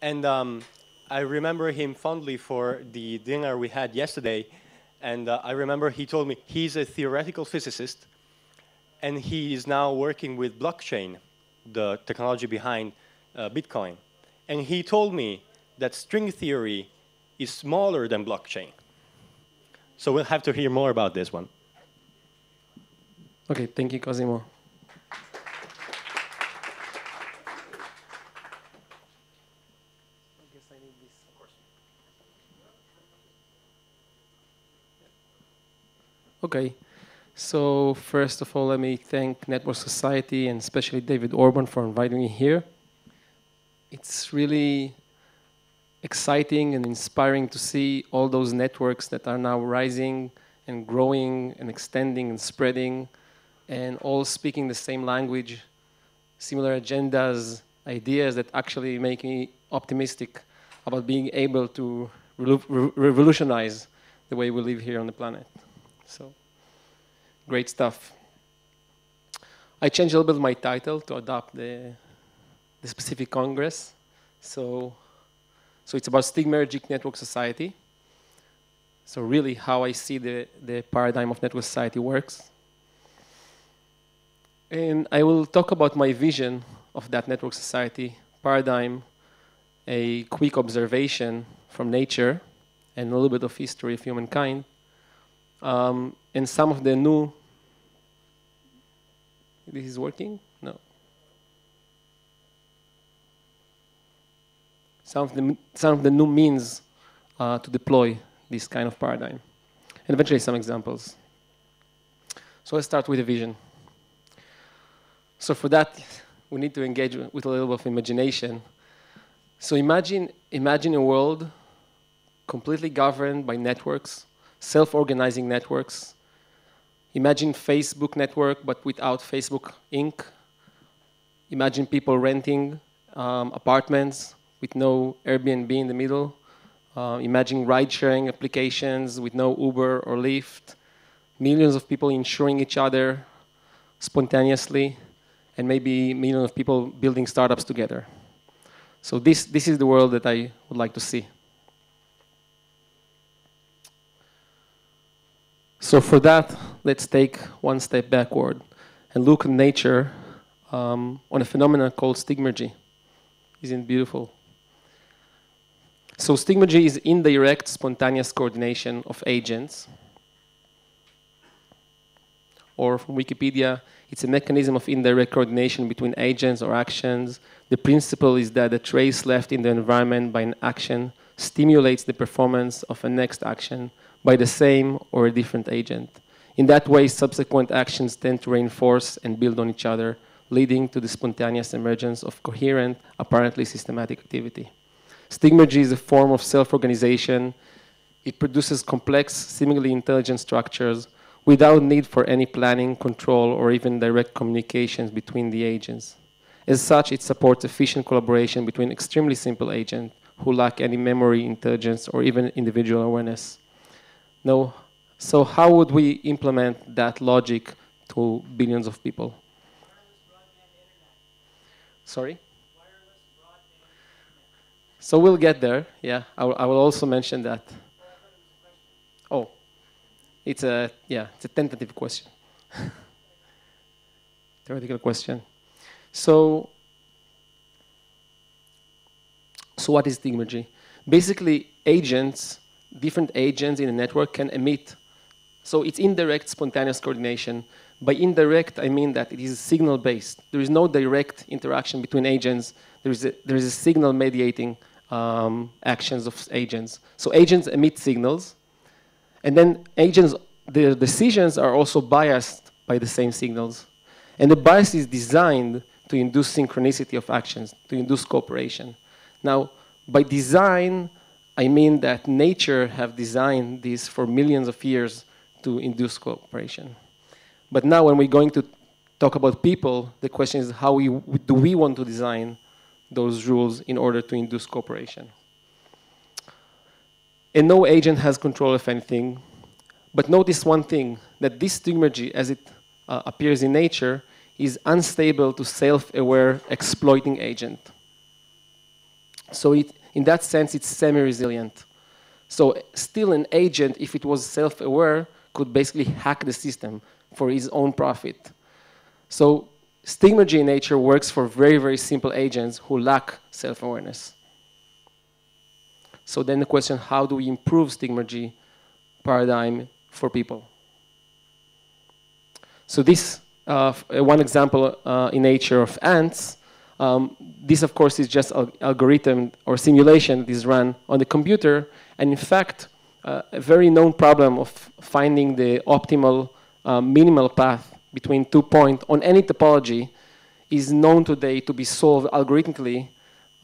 And um, I remember him fondly for the dinner we had yesterday. And uh, I remember he told me he's a theoretical physicist and he is now working with blockchain, the technology behind uh, Bitcoin. And he told me that string theory is smaller than blockchain. So we'll have to hear more about this one. Okay, thank you, Cosimo. Okay, so first of all, let me thank Network Society and especially David Orban for inviting me here. It's really exciting and inspiring to see all those networks that are now rising and growing and extending and spreading and all speaking the same language, similar agendas, ideas that actually make me optimistic about being able to re revolutionize the way we live here on the planet. So, great stuff. I changed a little bit my title to adopt the, the specific Congress. So, so it's about Stigmergic Network Society. So really how I see the, the paradigm of network society works. And I will talk about my vision of that network society paradigm, a quick observation from nature, and a little bit of history of humankind, um, and some of the new, this is working? No. Some of the, some of the new means uh, to deploy this kind of paradigm. And eventually some examples. So let's start with a vision. So for that, we need to engage with a little bit of imagination. So imagine, imagine a world completely governed by networks self-organizing networks. Imagine Facebook network, but without Facebook Inc. Imagine people renting um, apartments with no Airbnb in the middle. Uh, imagine ride-sharing applications with no Uber or Lyft. Millions of people insuring each other spontaneously, and maybe millions of people building startups together. So this, this is the world that I would like to see. So for that, let's take one step backward and look at nature um, on a phenomenon called stigmergy. Isn't it beautiful? So stigmergy is indirect spontaneous coordination of agents. Or from Wikipedia, it's a mechanism of indirect coordination between agents or actions. The principle is that the trace left in the environment by an action stimulates the performance of a next action by the same or a different agent. In that way, subsequent actions tend to reinforce and build on each other, leading to the spontaneous emergence of coherent, apparently systematic activity. Stigmergy is a form of self-organization. It produces complex, seemingly intelligent structures without need for any planning, control, or even direct communications between the agents. As such, it supports efficient collaboration between extremely simple agents who lack any memory, intelligence, or even individual awareness. No. So how would we implement that logic to billions of people? Sorry? So we'll get there. Yeah, I, I will also mention that. Oh, it's a yeah, it's a tentative question, theoretical question. So, so what is stigmergy? Basically, agents different agents in a network can emit. So it's indirect spontaneous coordination. By indirect, I mean that it is signal-based. There is no direct interaction between agents. There is a, there is a signal mediating um, actions of agents. So agents emit signals, and then agents, their decisions are also biased by the same signals. And the bias is designed to induce synchronicity of actions, to induce cooperation. Now, by design, I mean that nature have designed this for millions of years to induce cooperation. But now when we're going to talk about people, the question is how we, do we want to design those rules in order to induce cooperation? And no agent has control of anything. But notice one thing, that this stigmergy, as it uh, appears in nature, is unstable to self-aware exploiting agent. So it, in that sense, it's semi-resilient. So still an agent, if it was self-aware, could basically hack the system for his own profit. So stigmergy in nature works for very, very simple agents who lack self-awareness. So then the question, how do we improve stigmergy paradigm for people? So this, uh, one example uh, in nature of ants, um, this of course is just an algorithm or simulation that is run on the computer. And in fact, uh, a very known problem of finding the optimal uh, minimal path between two points on any topology is known today to be solved algorithmically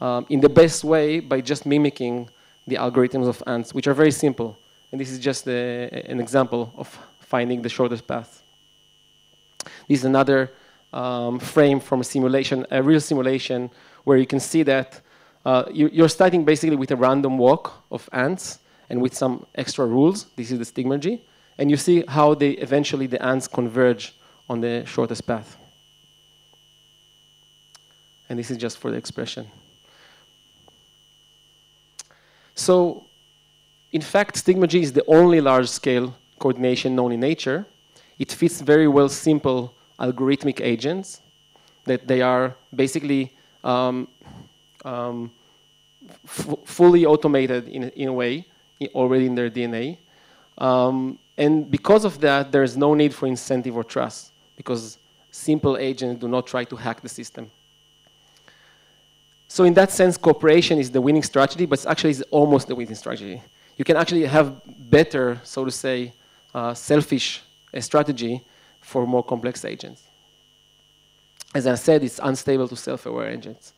um, in the best way by just mimicking the algorithms of ants, which are very simple. And this is just a, an example of finding the shortest path. This is another um, frame from a simulation, a real simulation, where you can see that uh, you, are starting basically with a random walk of ants and with some extra rules. This is the stigmergy. And you see how they eventually the ants converge on the shortest path. And this is just for the expression. So, in fact, stigmergy is the only large-scale coordination known in nature. It fits very well simple algorithmic agents that they are basically um, um, fully automated in, in a way already in their DNA. Um, and because of that, there is no need for incentive or trust because simple agents do not try to hack the system. So in that sense, cooperation is the winning strategy, but actually it's almost the winning strategy. You can actually have better, so to say, uh, selfish uh, strategy for more complex agents. As I said, it's unstable to self-aware agents.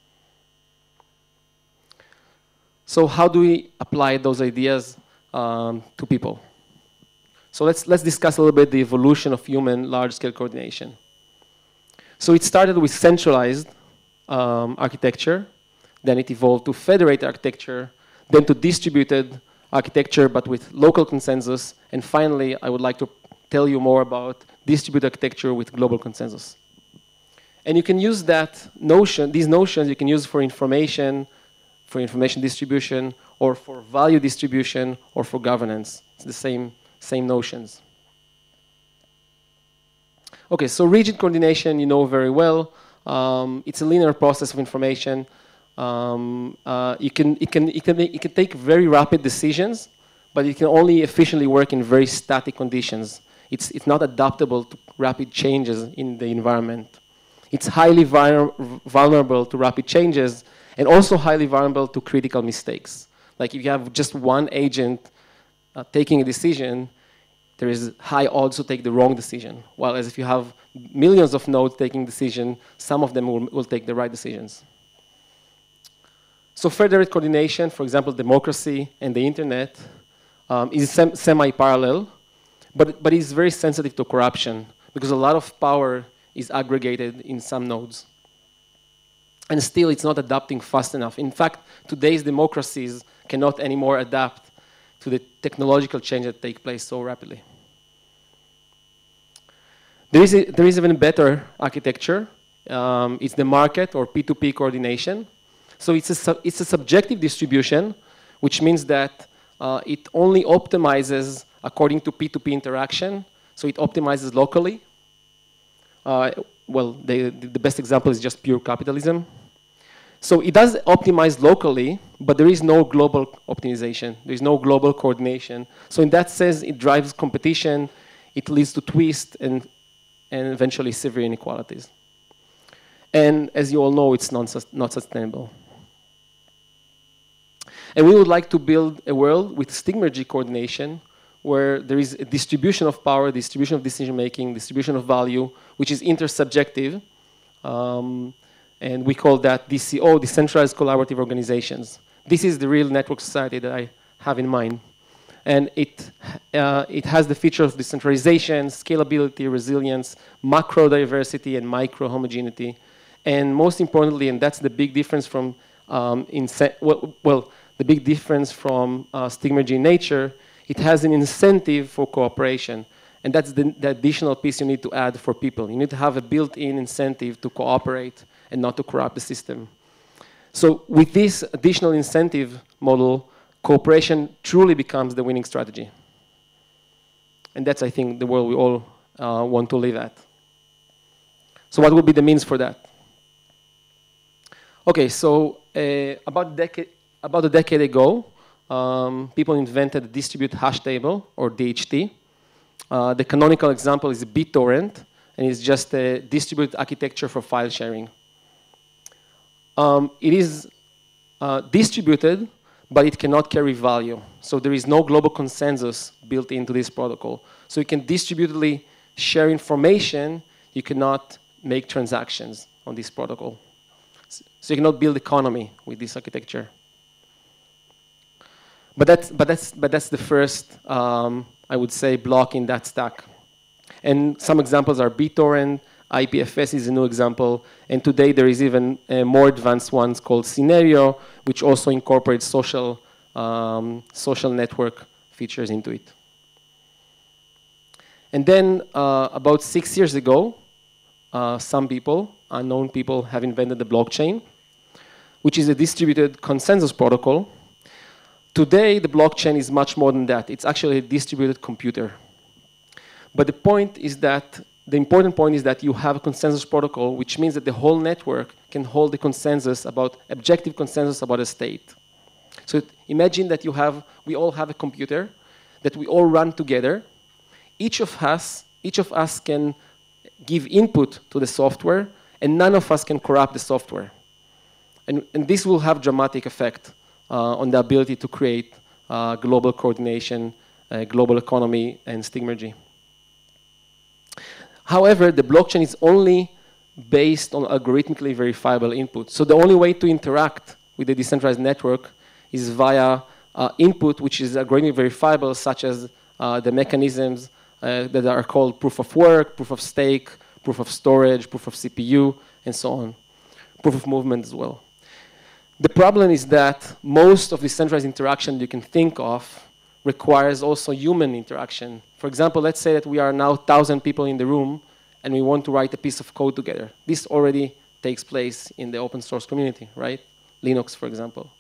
So how do we apply those ideas um, to people? So let's, let's discuss a little bit the evolution of human large-scale coordination. So it started with centralized um, architecture, then it evolved to federated architecture, then to distributed architecture, but with local consensus, and finally, I would like to tell you more about distributed architecture with global consensus. And you can use that notion, these notions you can use for information, for information distribution, or for value distribution, or for governance. It's the same same notions. Okay, so rigid coordination you know very well. Um, it's a linear process of information. Um, uh, you can, it, can, it, can, it can take very rapid decisions, but it can only efficiently work in very static conditions. It's, it's not adaptable to rapid changes in the environment. It's highly vulnerable to rapid changes and also highly vulnerable to critical mistakes. Like if you have just one agent uh, taking a decision, there is high odds to take the wrong decision. While as if you have millions of nodes taking decision, some of them will, will take the right decisions. So federated coordination, for example, democracy and the internet, um, is sem semi-parallel, but, but is very sensitive to corruption because a lot of power is aggregated in some nodes. And still, it's not adapting fast enough. In fact, today's democracies cannot anymore adapt to the technological change that take place so rapidly. There is, a, there is even better architecture. Um, it's the market or P2P coordination. So it's a, it's a subjective distribution, which means that uh, it only optimizes according to P2P interaction. So it optimizes locally. Uh, well, the, the best example is just pure capitalism. So it does optimize locally, but there is no global optimization. There is no global coordination. So in that sense, it drives competition. It leads to twist and, and eventually severe inequalities. And as you all know, it's not, not sustainable. And we would like to build a world with stigmergy coordination where there is a distribution of power, distribution of decision making, distribution of value, which is intersubjective. Um, and we call that DCO, Decentralized Collaborative Organizations. This is the real network society that I have in mind. And it, uh, it has the feature of decentralization, scalability, resilience, macro diversity, and micro homogeneity. And most importantly, and that's the big difference from, um, well, well, the big difference from uh, stigmergy nature, it has an incentive for cooperation. And that's the, the additional piece you need to add for people. You need to have a built-in incentive to cooperate and not to corrupt the system. So with this additional incentive model, cooperation truly becomes the winning strategy. And that's, I think, the world we all uh, want to live at. So what would be the means for that? Okay, so uh, about, about a decade ago, um, people invented the distributed hash table, or DHT. Uh, the canonical example is BitTorrent, and it's just a distributed architecture for file sharing. Um, it is uh, distributed, but it cannot carry value. So there is no global consensus built into this protocol. So you can distributedly share information, you cannot make transactions on this protocol. So you cannot build economy with this architecture. But that's, but that's, but that's the first, um, I would say, block in that stack. And some examples are BitTorrent, IPFS is a new example, and today there is even a more advanced ones called Synereo, which also incorporates social, um, social network features into it. And then uh, about six years ago, uh, some people, unknown people, have invented the blockchain, which is a distributed consensus protocol. Today, the blockchain is much more than that. It's actually a distributed computer. But the point is that, the important point is that you have a consensus protocol, which means that the whole network can hold the consensus about, objective consensus about a state. So imagine that you have, we all have a computer that we all run together. Each of us, each of us can give input to the software, and none of us can corrupt the software. And, and this will have dramatic effect on the ability to create uh, global coordination, uh, global economy, and stigmergy. However, the blockchain is only based on algorithmically verifiable input. So the only way to interact with the decentralized network is via uh, input which is algorithmically verifiable, such as uh, the mechanisms uh, that are called proof of work, proof of stake, proof of storage, proof of CPU, and so on. Proof of movement as well. The problem is that most of the centralized interaction you can think of requires also human interaction. For example, let's say that we are now 1,000 people in the room and we want to write a piece of code together. This already takes place in the open source community, right? Linux, for example.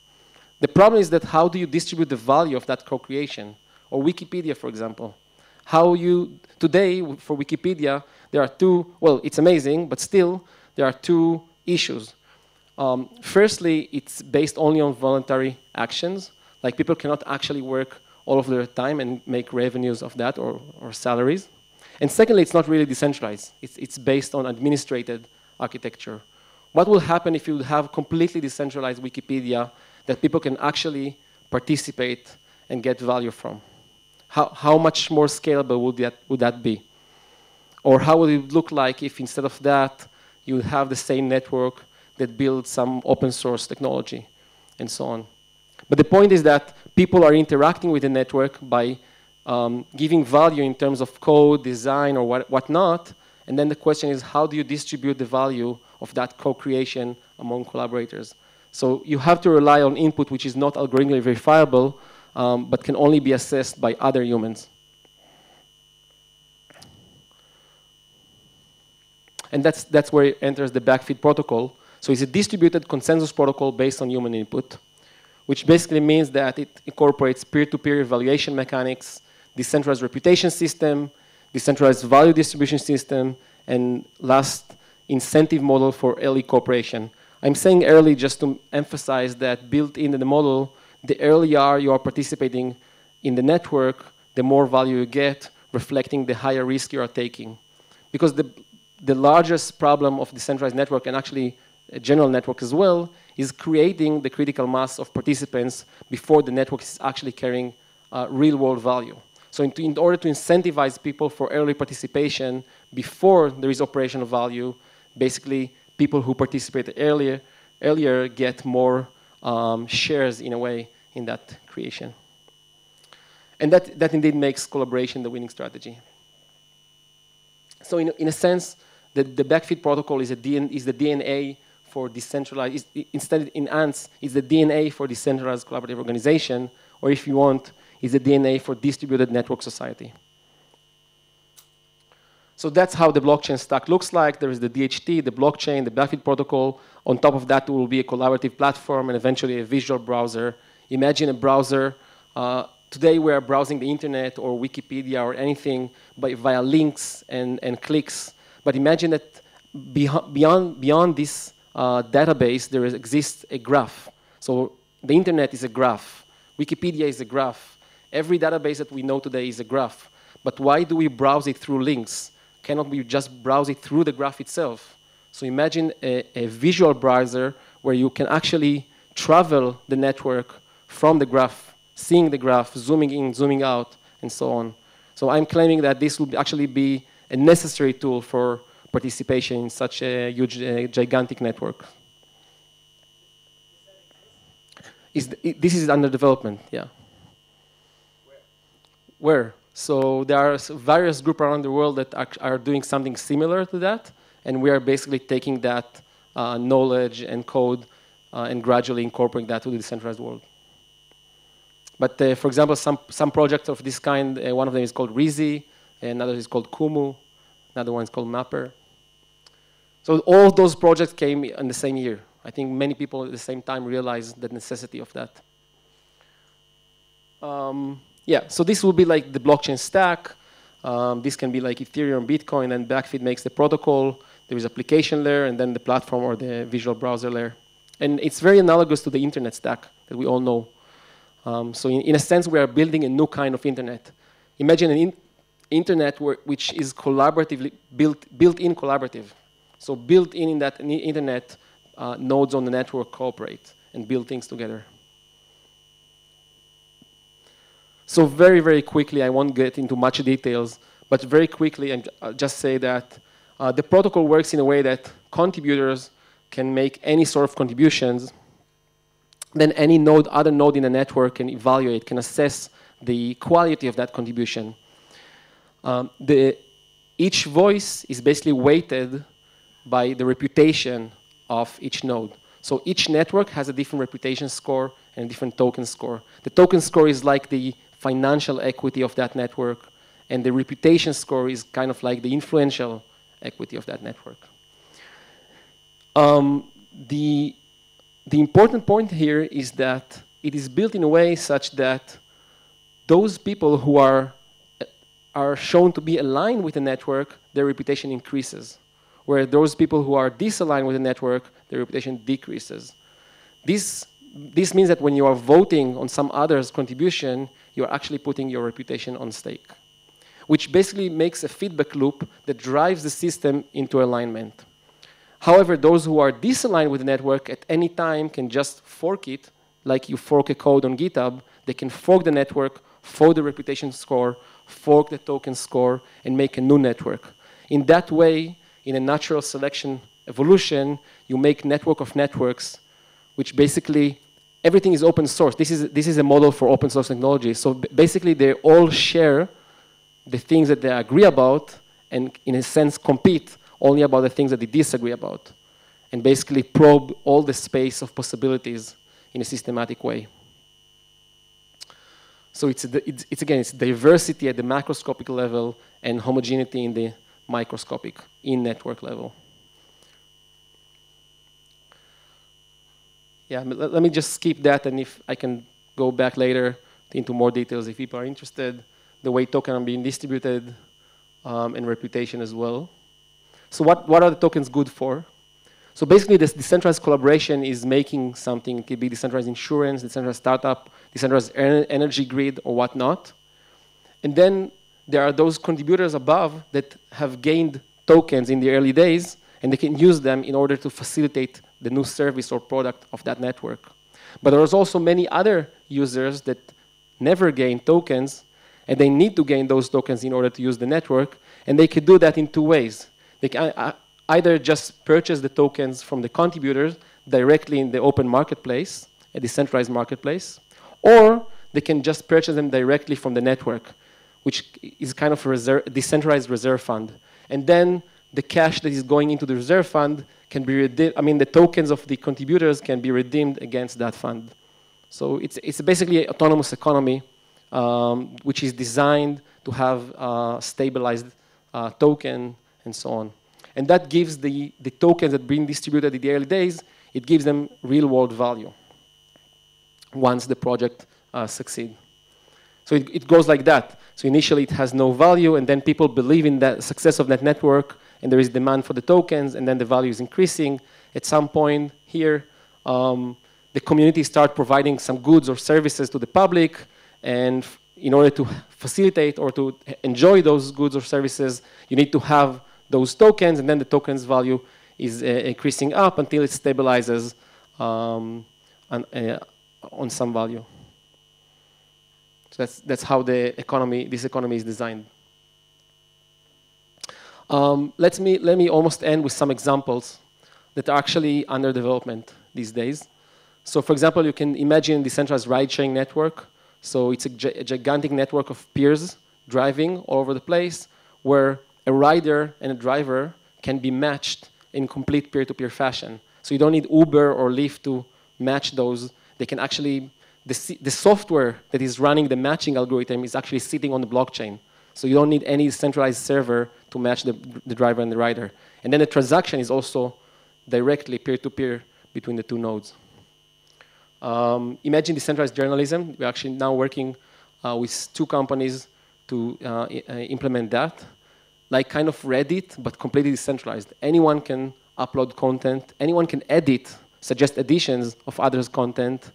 The problem is that how do you distribute the value of that co-creation? Or Wikipedia, for example. How you, today, for Wikipedia, there are two, well, it's amazing, but still, there are two issues. Um, firstly, it's based only on voluntary actions. Like people cannot actually work all of their time and make revenues of that or, or salaries. And secondly, it's not really decentralized. It's, it's based on administrated architecture. What will happen if you have completely decentralized Wikipedia that people can actually participate and get value from? How, how much more scalable would that, would that be? Or how would it look like if instead of that, you would have the same network that builds some open source technology and so on. But the point is that people are interacting with the network by um, giving value in terms of code, design, or what, whatnot. And then the question is, how do you distribute the value of that co-creation among collaborators? So you have to rely on input which is not algorithmically verifiable, um, but can only be assessed by other humans. And that's, that's where it enters the backfeed protocol, so it's a distributed consensus protocol based on human input, which basically means that it incorporates peer-to-peer -peer evaluation mechanics, decentralized reputation system, decentralized value distribution system, and last, incentive model for early cooperation. I'm saying early just to emphasize that built into the model, the earlier you are participating in the network, the more value you get, reflecting the higher risk you are taking. Because the, the largest problem of decentralized network, and actually general network as well, is creating the critical mass of participants before the network is actually carrying uh, real world value. So in, in, order to incentivize people for early participation before there is operational value, basically people who participate earlier, earlier get more um, shares in a way in that creation. And that, that indeed makes collaboration the winning strategy. So in, in a sense, the, the backfeed protocol is, a DN, is the DNA for decentralized, instead in ANTS, it's the DNA for decentralized collaborative organization, or if you want, is the DNA for distributed network society. So that's how the blockchain stack looks like. There is the DHT, the blockchain, the Backfeed protocol. On top of that, will be a collaborative platform and eventually a visual browser. Imagine a browser. Uh, today, we are browsing the internet or Wikipedia or anything by, via links and, and clicks. But imagine that beyond, beyond this uh, database, there is, exists a graph. So the internet is a graph. Wikipedia is a graph. Every database that we know today is a graph. But why do we browse it through links? Cannot we just browse it through the graph itself? So imagine a, a visual browser where you can actually travel the network from the graph, seeing the graph, zooming in, zooming out, and so on. So I'm claiming that this will actually be a necessary tool for participation in such a huge, uh, gigantic network. Is this is under development, yeah. Where? Where? So there are various groups around the world that are doing something similar to that, and we are basically taking that uh, knowledge and code uh, and gradually incorporating that to the decentralized world. But uh, for example, some, some projects of this kind, uh, one of them is called Rhizi, another is called Kumu, another one is called Mapper. So all those projects came in the same year. I think many people at the same time realized the necessity of that. Um, yeah, so this will be like the blockchain stack. Um, this can be like Ethereum, Bitcoin, and Backfeed makes the protocol. There is application layer, and then the platform or the visual browser layer. And it's very analogous to the internet stack that we all know. Um, so in, in, a sense, we are building a new kind of internet. Imagine an in internet where, which is collaboratively built, built in collaborative. So built in in that internet, uh, nodes on the network cooperate and build things together. So very, very quickly, I won't get into much details, but very quickly, and I'll just say that uh, the protocol works in a way that contributors can make any sort of contributions. Then any node, other node in the network can evaluate, can assess the quality of that contribution. Um, the, each voice is basically weighted by the reputation of each node. So each network has a different reputation score and a different token score. The token score is like the financial equity of that network, and the reputation score is kind of like the influential equity of that network. Um, the, the important point here is that it is built in a way such that those people who are, are shown to be aligned with the network, their reputation increases where those people who are disaligned with the network, their reputation decreases. This, this means that when you are voting on some other's contribution, you're actually putting your reputation on stake, which basically makes a feedback loop that drives the system into alignment. However, those who are disaligned with the network at any time can just fork it, like you fork a code on GitHub. They can fork the network, fork the reputation score, fork the token score, and make a new network. In that way, in a natural selection evolution, you make network of networks, which basically everything is open source. This is, this is a model for open source technology. So basically, they all share the things that they agree about and, in a sense, compete only about the things that they disagree about and basically probe all the space of possibilities in a systematic way. So it's, it's, it's, again, it's diversity at the macroscopic level and homogeneity in the microscopic in network level. Yeah, let, me just skip that, and if I can go back later into more details if people are interested, the way tokens are being distributed, um, and reputation as well. So what, what are the tokens good for? So basically, this decentralized collaboration is making something. It could be decentralized insurance, decentralized startup, decentralized energy grid, or whatnot. And then there are those contributors above that have gained tokens in the early days, and they can use them in order to facilitate the new service or product of that network. But there's also many other users that never gain tokens, and they need to gain those tokens in order to use the network, and they can do that in two ways. They can uh, either just purchase the tokens from the contributors directly in the open marketplace, a decentralized marketplace, or they can just purchase them directly from the network which is kind of a reserve, decentralized reserve fund. And then the cash that is going into the reserve fund can be redeemed, I mean, the tokens of the contributors can be redeemed against that fund. So it's, it's basically an autonomous economy, um, which is designed to have stabilized uh, token, and so on. And that gives the, the tokens that been distributed in the early days, it gives them real world value once the project uh, succeeds. So it, it goes like that. So initially it has no value, and then people believe in the success of that network, and there is demand for the tokens, and then the value is increasing. At some point here, um, the community start providing some goods or services to the public, and in order to facilitate or to enjoy those goods or services, you need to have those tokens, and then the tokens value is uh, increasing up until it stabilizes um, uh, on some value. That's, that's how the economy, this economy is designed. Um, let, me, let me almost end with some examples that are actually under development these days. So for example, you can imagine decentralized ride-sharing network. So it's a, a gigantic network of peers driving all over the place where a rider and a driver can be matched in complete peer-to-peer -peer fashion. So you don't need Uber or Lyft to match those. They can actually the, the software that is running the matching algorithm is actually sitting on the blockchain. So you don't need any centralized server to match the, the driver and the rider. And then the transaction is also directly peer-to-peer -peer between the two nodes. Um, imagine decentralized journalism. We're actually now working uh, with two companies to uh, uh, implement that, like kind of Reddit, but completely decentralized. Anyone can upload content. Anyone can edit, suggest additions of others' content,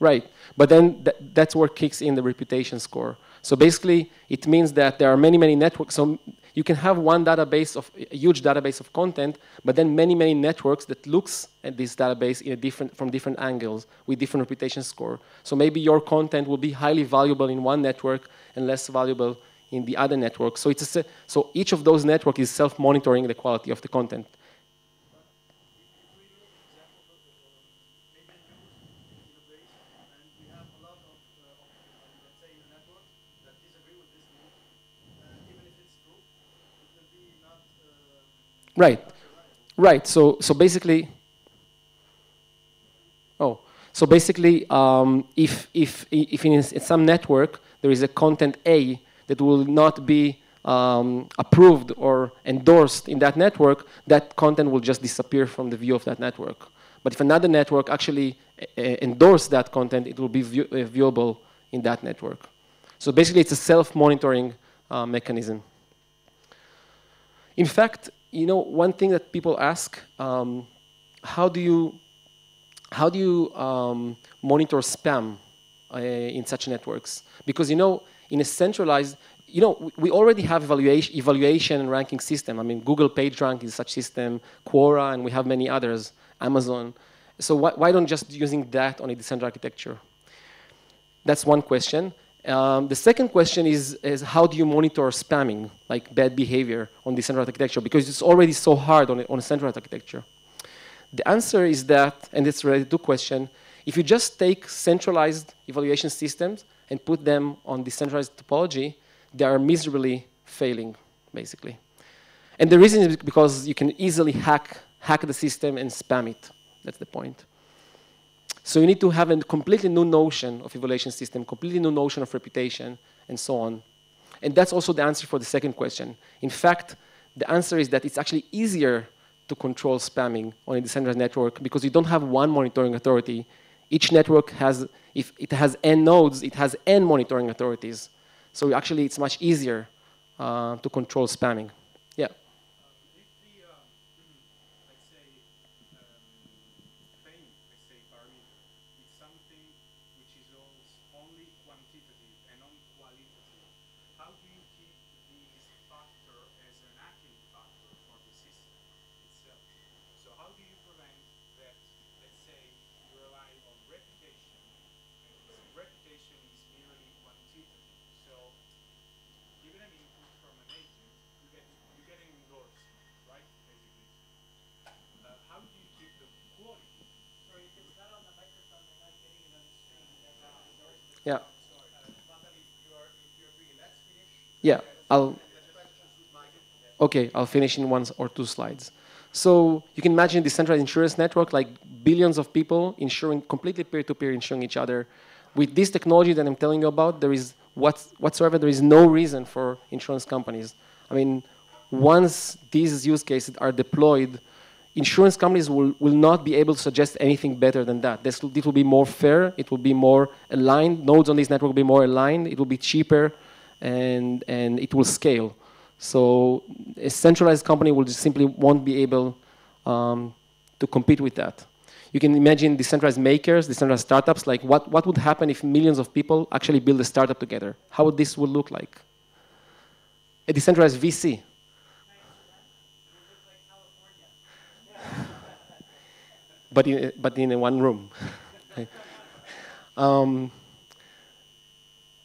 Right. But then th that's where kicks in the reputation score. So basically, it means that there are many, many networks. So you can have one database of a huge database of content, but then many, many networks that looks at this database in a different, from different angles with different reputation score. So maybe your content will be highly valuable in one network and less valuable in the other network. So, it's a, so each of those networks is self-monitoring the quality of the content. Right, right. So, so basically, oh, so basically, um, if if if in, some network there is a content A that will not be um, approved or endorsed in that network, that content will just disappear from the view of that network. But if another network actually uh, endorse that content, it will be view uh, viewable in that network. So basically, it's a self-monitoring uh, mechanism. In fact, you know, one thing that people ask, um, how do you, how do you um, monitor spam uh, in such networks? Because, you know, in a centralized, you know, we already have evaluation, evaluation and ranking system. I mean, Google PageRank is such system, Quora, and we have many others, Amazon. So why, why don't just using that on a decentralized architecture? That's one question. Um, the second question is, is how do you monitor spamming, like bad behavior on decentralized architecture? Because it's already so hard on on a centralized architecture. The answer is that, and it's related to question, if you just take centralized evaluation systems and put them on decentralized topology, they are miserably failing, basically. And the reason is because you can easily hack, hack the system and spam it. That's the point. So you need to have a completely new notion of evaluation system, completely new notion of reputation, and so on. And that's also the answer for the second question. In fact, the answer is that it's actually easier to control spamming on a decentralized network because you don't have one monitoring authority. Each network has, if it has n nodes, it has n monitoring authorities. So actually, it's much easier uh, to control spamming. Yeah. Yeah. Yeah, I'll. Okay, I'll finish in one or two slides. So you can imagine decentralized insurance network, like billions of people insuring completely peer-to-peer, -peer insuring each other. with this technology that I'm telling you about, there is what, whatsoever, there is no reason for insurance companies. I mean, once these use cases are deployed, insurance companies will, will not be able to suggest anything better than that. This, it will be more fair, it will be more aligned, nodes on this network will be more aligned, it will be cheaper, and, and it will scale. So a centralized company will just simply won't be able um, to compete with that. You can imagine decentralized makers, decentralized startups, like what, what would happen if millions of people actually build a startup together? How would this would look like? A decentralized VC, but in, but in one room. um,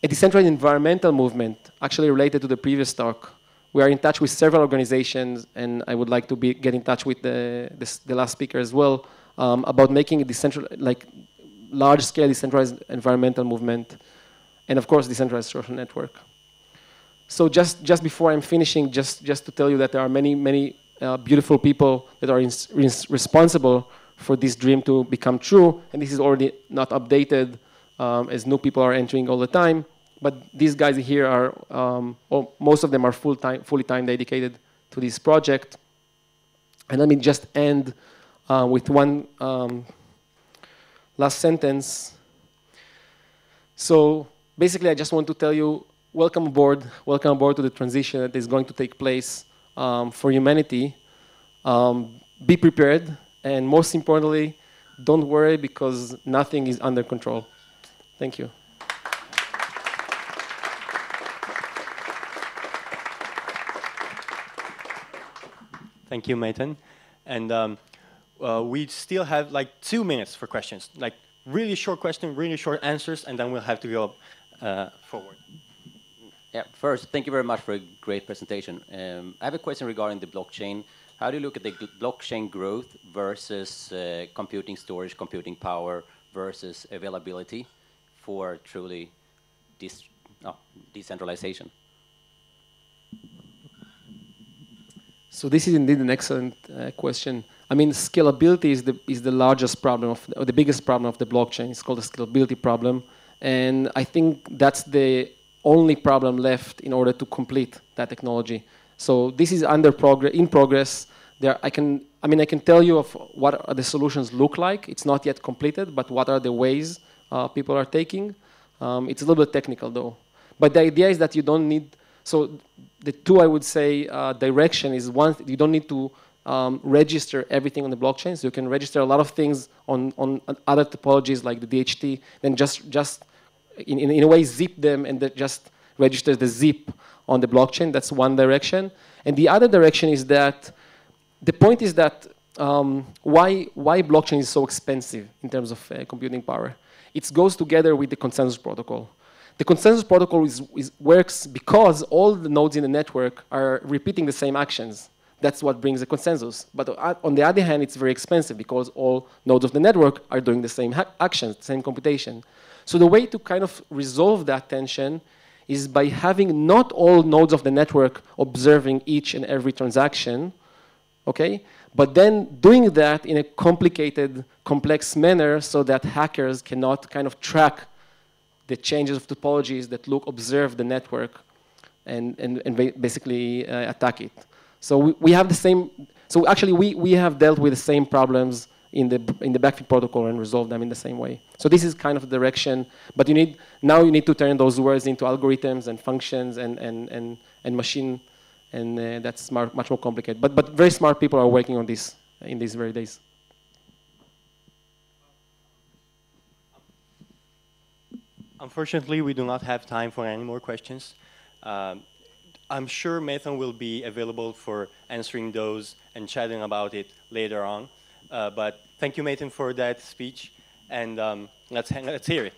a decentralized environmental movement, actually related to the previous talk. We are in touch with several organizations, and I would like to be, get in touch with the, the, the last speaker as well, um, about making a decentralized, like large-scale decentralized environmental movement, and of course, decentralized social network. So just, just before I'm finishing, just, just to tell you that there are many, many uh, beautiful people that are responsible for this dream to become true. And this is already not updated um, as new people are entering all the time. But these guys here are, um, well, most of them are full time, fully time dedicated to this project. And let me just end uh, with one um, last sentence. So basically, I just want to tell you, welcome aboard, welcome aboard to the transition that is going to take place um, for humanity. Um, be prepared and most importantly, don't worry because nothing is under control. Thank you. Thank you, Matan. And um, uh, we still have like two minutes for questions, like really short question, really short answers, and then we'll have to go uh, forward. Yeah, first, thank you very much for a great presentation. Um, I have a question regarding the blockchain. How do you look at the blockchain growth versus uh, computing storage, computing power versus availability for truly decentralization? So this is indeed an excellent uh, question. I mean, scalability is the is the largest problem of or the biggest problem of the blockchain. It's called the scalability problem, and I think that's the only problem left in order to complete that technology. So this is under progress, in progress. There, I can, I mean, I can tell you of what the solutions look like. It's not yet completed, but what are the ways uh, people are taking? Um, it's a little bit technical though. But the idea is that you don't need. So the two, I would say, uh, direction is one. You don't need to um, register everything on the blockchain. So you can register a lot of things on, on other topologies like the DHT, then just just in, in, in a way zip them and just register the zip on the blockchain. That's one direction. And the other direction is that the point is that um, why, why blockchain is so expensive in terms of uh, computing power. It goes together with the consensus protocol. The consensus protocol is, is, works because all the nodes in the network are repeating the same actions. That's what brings the consensus. But on the other hand, it's very expensive because all nodes of the network are doing the same actions, the same computation. So the way to kind of resolve that tension is by having not all nodes of the network observing each and every transaction, okay? But then doing that in a complicated, complex manner so that hackers cannot kind of track the changes of topologies that look, observe the network and, and, and basically uh, attack it. So we, we have the same, so actually we, we have dealt with the same problems in the in the backfeed protocol and resolve them in the same way. So this is kind of the direction, but you need now you need to turn those words into algorithms and functions and and and, and machine, and uh, that's smart, much more complicated. But but very smart people are working on this in these very days. Unfortunately, we do not have time for any more questions. Um, I'm sure Matan will be available for answering those and chatting about it later on. Uh, but thank you, Matan, for that speech, and um, let's, let's hear it.